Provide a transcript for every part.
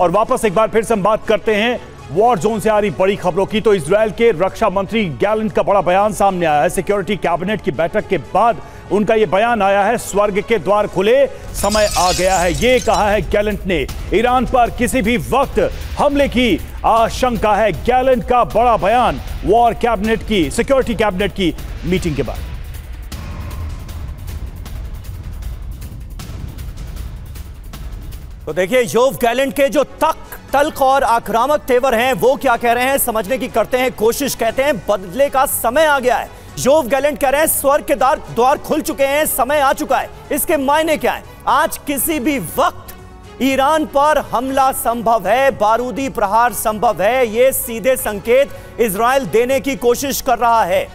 और वापस एक बार फिर से हम बात करते हैं। वॉर जोन से आ रही बड़ी खबरों की। तो इसराइल के रक्षा मंत्री गैलेंट का बड़ा बयान सामने आया है। सिक्योरिटी कैबिनेट की बैठक के बाद उनका यह बयान आया है, स्वर्ग के द्वार खुले, समय आ गया है। यह कहा है गैलेंट ने, ईरान पर किसी भी वक्त हमले की आशंका है। गैलेंट का बड़ा बयान वॉर कैबिनेट की सिक्योरिटी कैबिनेट की मीटिंग के बाद। तो देखिए, योव गैलेंट के जो तक, तल्ख और आक्रामक तेवर हैं, वो क्या कह रहे हैं? समझने की करते हैं, कोशिश कहते हैं, बदले का समय आ गया है। योव गैलेंट कह रहे हैं, स्वर्ग के द्वार द्वार खुल चुके हैं, समय आ चुका है। इसके मायने क्या है? आज किसी भी वक्त, ईरान पर हमला संभव है, बारूदी प्रहार संभव है, ये सीधे संकेत इसराइल देने की कोशिश कर रहा है।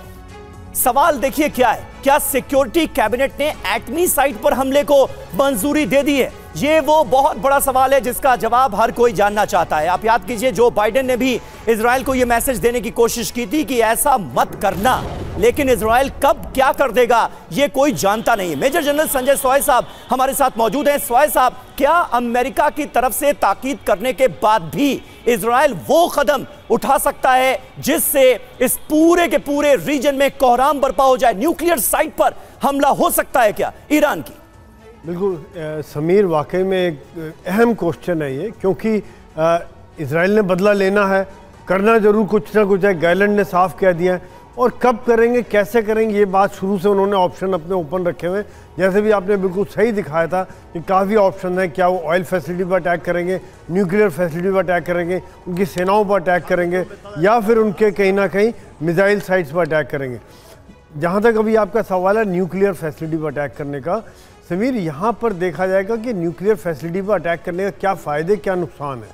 सवाल देखिए क्या है? क्या सिक्योरिटी कैबिनेट ने एटमी साइट पर हमले को मंजूरी दे दी है? ये वो बहुत बड़ा सवाल है जिसका जवाब हर कोई जानना चाहता है। आप याद कीजिए, जो बाइडेन ने भी इसराइल को यह मैसेज देने की कोशिश की थी कि ऐसा मत करना। लेकिन इसराइल कब क्या कर देगा, ये कोई जानता नहीं मेजर जनरल संजय सोय साहब हमारे साथ मौजूद हैं। सोय साहब, क्या अमेरिका की तरफ़ से ताकीद करने के बाद भी इसराइल वो कदम उठा सकता है जिससे इस पूरे के पूरे रीजन में कोहराम बर्पा हो जाए? न्यूक्लियर साइट पर हमला हो सकता है क्या? ईरान की। बिल्कुल समीर वाकई में एक अहम क्वेश्चन है ये, क्योंकि इसराइल ने बदला लेना है, करना ज़रूर कुछ ना कुछ है गैलेंड ने साफ़ कह दिया है। और कब करेंगे, कैसे करेंगे, ये बात शुरू से उन्होंने ऑप्शन अपने ओपन रखे हुए जैसे भी आपने बिल्कुल सही दिखाया था कि काफ़ी ऑप्शन है, क्या वो ऑयल फैसिलिटी पर अटैक करेंगे न्यूक्लियर फैसिलिटी पर अटैक करेंगे, उनकी सेनाओं पर अटैक करेंगे, या फिर उनके कहीं ना कहीं मिज़ाइल साइट्स पर अटैक करेंगे। जहाँ तक अभी आपका सवाल है न्यूक्लियर फैसिलिटी पर अटैक करने का समीर, यहाँ पर देखा जाएगा कि न्यूक्लियर फैसिलिटी पर अटैक करने का क्या फ़ायदे, क्या नुकसान है।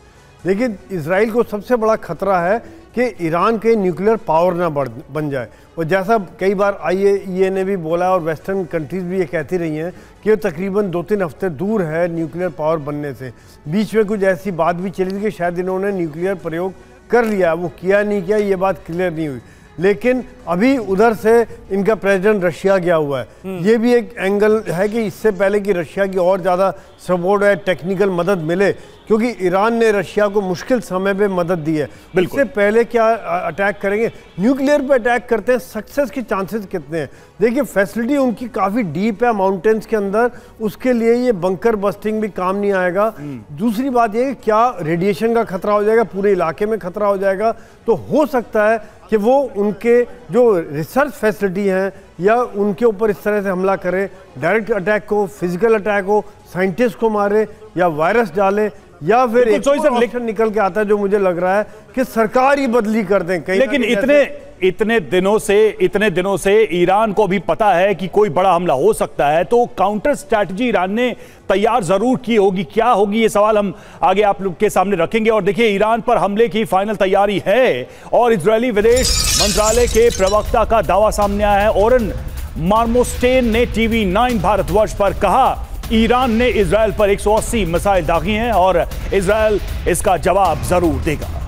लेकिन इसराइल को सबसे बड़ा खतरा है कि ईरान के न्यूक्लियर पावर ना बढ़, बन जाए। और जैसा कई बार आई ए ने भी बोला और वेस्टर्न कंट्रीज़ भी ये कहती रही हैं कि वो तकरीबन दो तीन हफ़्ते दूर है न्यूक्लियर पावर बनने से। बीच में कुछ ऐसी बात भी चली थी कि शायद इन्होंने न्यूक्लियर प्रयोग कर लिया, वो किया नहीं किया, ये बात क्लियर नहीं हुई। लेकिन अभी उधर से इनका प्रेसिडेंट रशिया गया हुआ है। हम्म। ये भी एक एंगल है कि इससे पहले कि रशिया की और ज़्यादा सपोर्ट है टेक्निकल मदद मिले क्योंकि ईरान ने रशिया को मुश्किल समय पे मदद दी है। इससे पहले क्या अटैक करेंगे? न्यूक्लियर पे अटैक करते हैं सक्सेस के चांसेस कितने हैं? देखिए फैसिलिटी उनकी काफ़ी डीप है माउंटेन्स के अंदर। उसके लिए ये बंकर बस्टिंग भी काम नहीं आएगा। हम्म। दूसरी बात ये क्या रेडिएशन का खतरा हो जाएगा पूरे इलाके में खतरा हो जाएगा? तो हो सकता है कि वो उनके जो रिसर्च फैसिलिटी हैं या उनके ऊपर इस तरह से हमला करें डायरेक्ट अटैक हो फ़िज़िकल अटैक हो साइंटिस्ट को मारे या वायरस डाले या फिर एक निकल के आता है जो मुझे लग रहा है कि सरकार ही बदली कर दें कहीं लेकिन इतने इतने दिनों से इतने दिनों से ईरान को भी पता है कि कोई बड़ा हमला हो सकता है तो काउंटर स्ट्रैटेजी ईरान ने तैयार ज़रूर की होगी। क्या होगी ये सवाल हम आगे आप लोग के सामने रखेंगे। और देखिए ईरान पर हमले की फाइनल तैयारी है और इजरायली विदेश मंत्रालय के प्रवक्ता का दावा सामने आया है। और मार्मोस्टेन ने टीवी नाइन भारतवर्ष पर कहा ईरान ने इसराइल पर 180 मिसाइल दागी हैं और इसराइल इसका जवाब ज़रूर देगा।